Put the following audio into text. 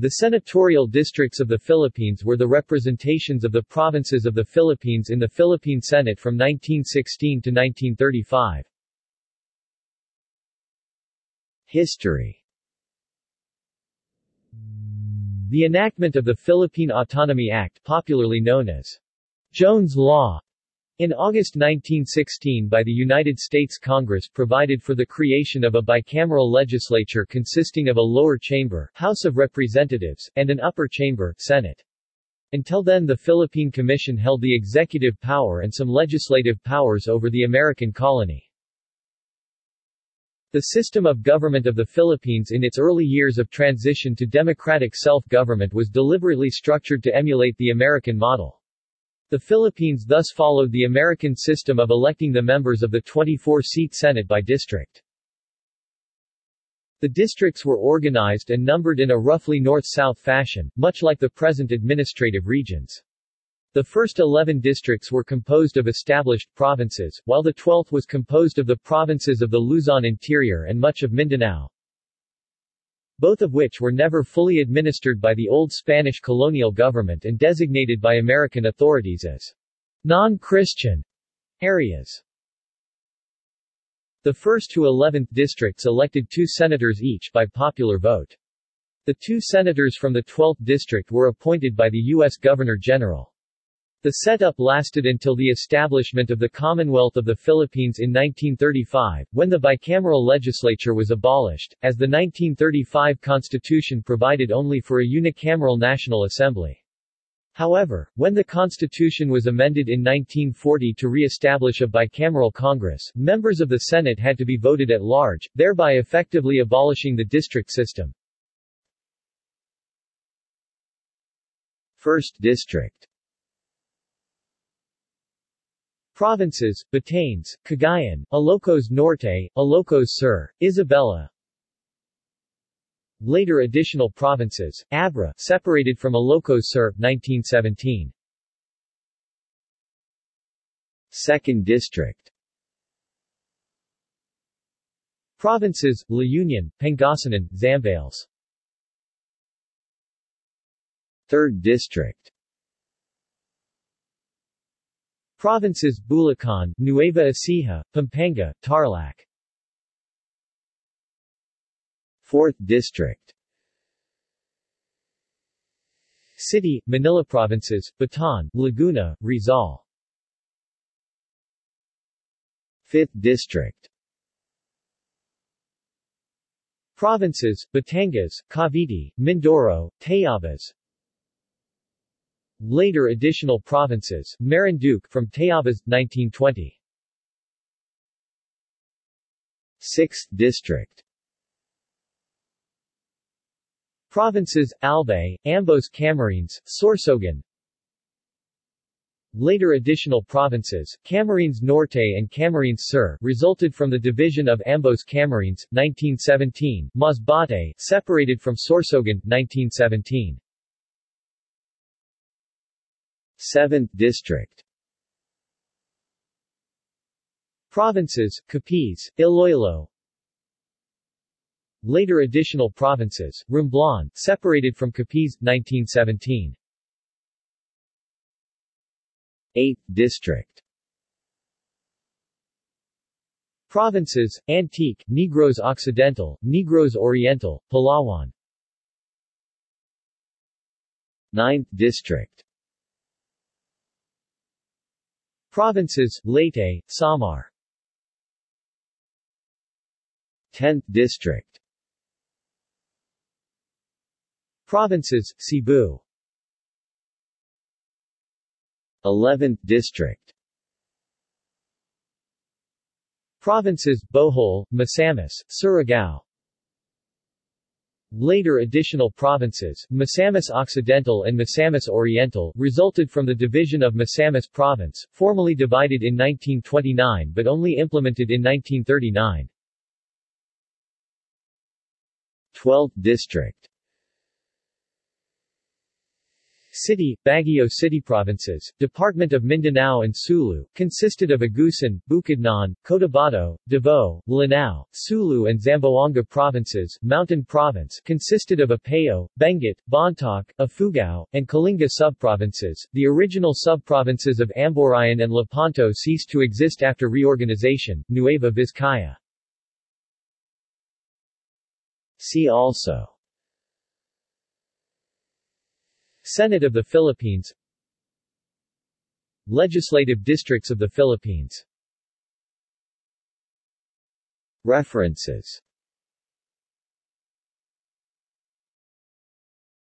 The senatorial districts of the Philippines were the representations of the provinces of the Philippines in the Philippine Senate from 1916 to 1935. History The enactment of the Philippine Autonomy Act popularly known as Jones Law in August 1916 by the United States Congress provided for the creation of a bicameral legislature consisting of a lower chamber House of Representatives, and an upper chamber Senate. Until then the Philippine Commission held the executive power and some legislative powers over the American colony. The system of government of the Philippines in its early years of transition to democratic self-government was deliberately structured to emulate the American model. The Philippines thus followed the American system of electing the members of the 24-seat Senate by district. The districts were organized and numbered in a roughly north-south fashion, much like the present administrative regions. The first 11 districts were composed of established provinces, while the 12th was composed of the provinces of the Luzon interior and much of Mindanao both of which were never fully administered by the old Spanish colonial government and designated by American authorities as non-Christian areas. The first to 11th districts elected two senators each by popular vote. The two senators from the 12th district were appointed by the U.S. Governor-General. The setup lasted until the establishment of the Commonwealth of the Philippines in 1935, when the bicameral legislature was abolished, as the 1935 Constitution provided only for a unicameral National Assembly. However, when the Constitution was amended in 1940 to re-establish a bicameral Congress, members of the Senate had to be voted at large, thereby effectively abolishing the district system. First District Provinces, Batanes, Cagayan, Ilocos Norte, Ilocos Sur, Isabela. Later additional provinces, Abra separated from Ilocos Sur, 1917 Second District. Provinces, La Union, Pangasinan, Zambales. Third District Provinces Bulacan, Nueva Ecija, Pampanga, Tarlac. 4th District. City, Manila Provinces, Bataan, Laguna, Rizal. 5th District. Provinces, Batangas, Cavite, Mindoro, Tayabas Later additional provinces, Marinduque from Tayabas, 1920. 6th District Provinces, Albay, Ambos Camarines, Sorsogon Later additional provinces, Camarines Norte and Camarines Sur, resulted from the division of Ambos Camarines, 1917, Masbate, separated from Sorsogon, 1917. 7th District. Provinces, Capiz, Iloilo. Later additional provinces, Romblon, separated from Capiz, 1917 8th District. Provinces, Antique, Negros Occidental, Negros Oriental, Palawan. 9th District Provinces, Leyte, Samar. 10th District. Provinces, Cebu. 11th District. Provinces, Bohol, Misamis, Surigao Later additional provinces, Misamis Occidental and Misamis Oriental, resulted from the division of Misamis Province, formally divided in 1929 but only implemented in 1939. 12th District City, Baguio City Provinces, Department of Mindanao and Sulu, consisted of Agusan, Bukidnon, Cotabato, Davao, Lanao, Sulu and Zamboanga Provinces, Mountain Province, consisted of Apayao, Benguet, Bontoc, Ifugao, and Kalinga subprovinces. The original subprovinces of Amburayan and Lepanto ceased to exist after reorganization, Nueva Vizcaya. See also Senate of the Philippines. Legislative districts of the Philippines. References